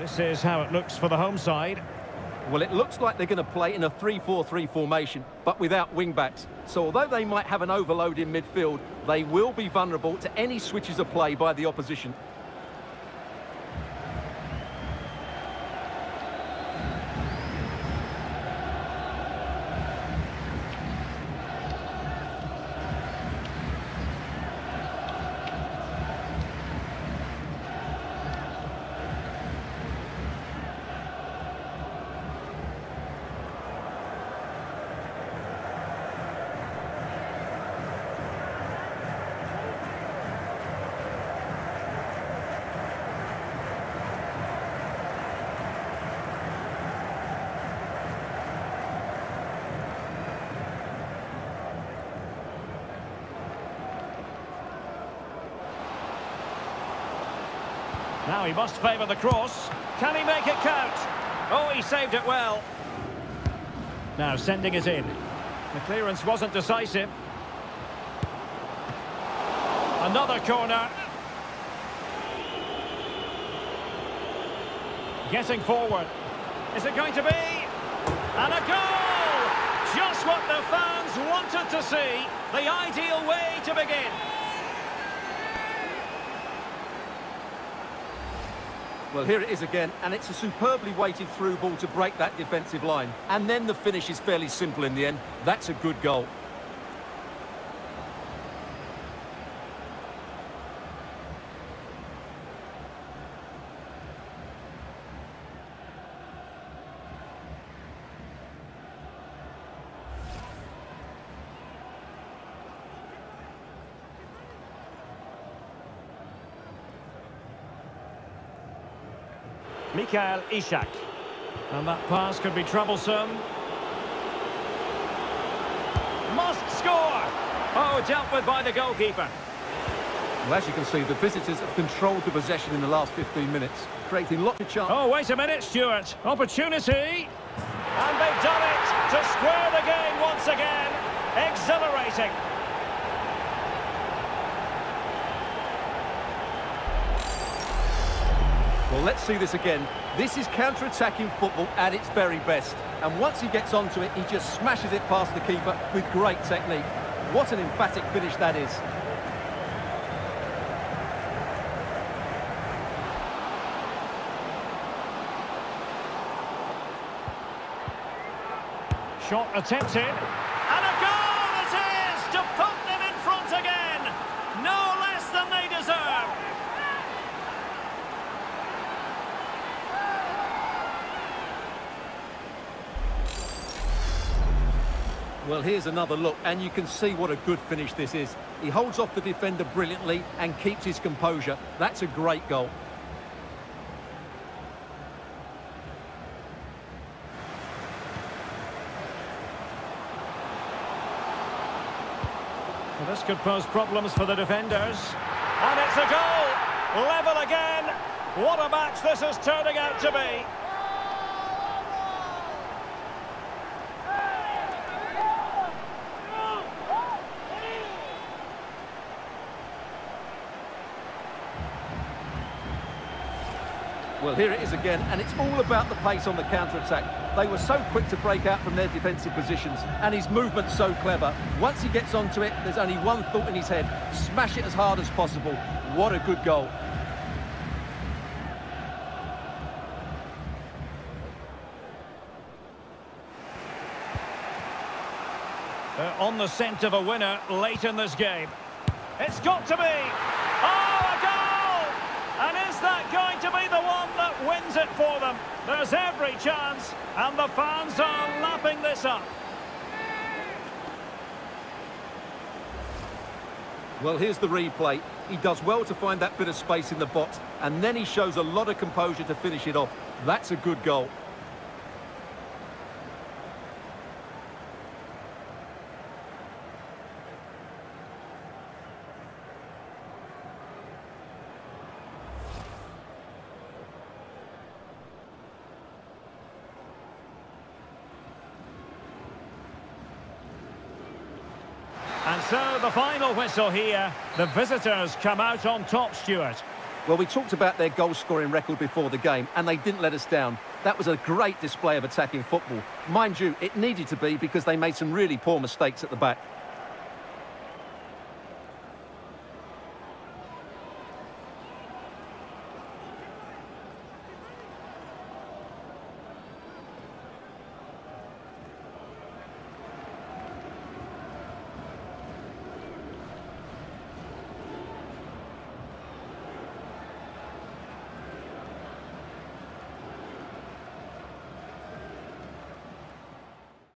This is how it looks for the home side. Well, it looks like they're going to play in a 3-4-3 formation, but without wing-backs. So although they might have an overload in midfield, they will be vulnerable to any switches of play by the opposition. Now he must favour the cross. Can he make it count? Oh, he saved it well. Now sending it in. The clearance wasn't decisive. Another corner. Getting forward. Is it going to be? And a goal! Just what the fans wanted to see. The ideal way to begin. Well, here it is again, and it's a superbly weighted through ball to break that defensive line. And then the finish is fairly simple in the end. That's a good goal. Mikael Ishak. And that pass could be troublesome. Must score! Oh, dealt with by the goalkeeper. Well, as you can see, the visitors have controlled the possession in the last 15 minutes, creating lots of chances. Oh, wait a minute, Stuart. Opportunity. And they've done it to square the game once again. Exhilarating. Well, let's see this again. This is counter-attacking football at its very best. And once he gets onto it, he just smashes it past the keeper with great technique. What an emphatic finish that is. Shot attempted. And a goal it is to put them in front again. No less than they deserve. Well, here's another look, and you can see what a good finish this is. He holds off the defender brilliantly and keeps his composure. That's a great goal. Well, this could pose problems for the defenders. And it's a goal! Level again! What a match this is turning out to be! Well, here it is again, and it's all about the pace on the counter-attack. They were so quick to break out from their defensive positions, and his movement's so clever. Once he gets onto it, there's only one thought in his head. Smash it as hard as possible. What a good goal. Uh, on the scent of a winner late in this game. It's got to be! Oh, a goal! And is that going to be the one that wins it for them? There's every chance, and the fans are lapping this up. Well, here's the replay. He does well to find that bit of space in the box, and then he shows a lot of composure to finish it off. That's a good goal. And so the final whistle here. The visitors come out on top, Stuart. Well, we talked about their goal-scoring record before the game, and they didn't let us down. That was a great display of attacking football. Mind you, it needed to be because they made some really poor mistakes at the back.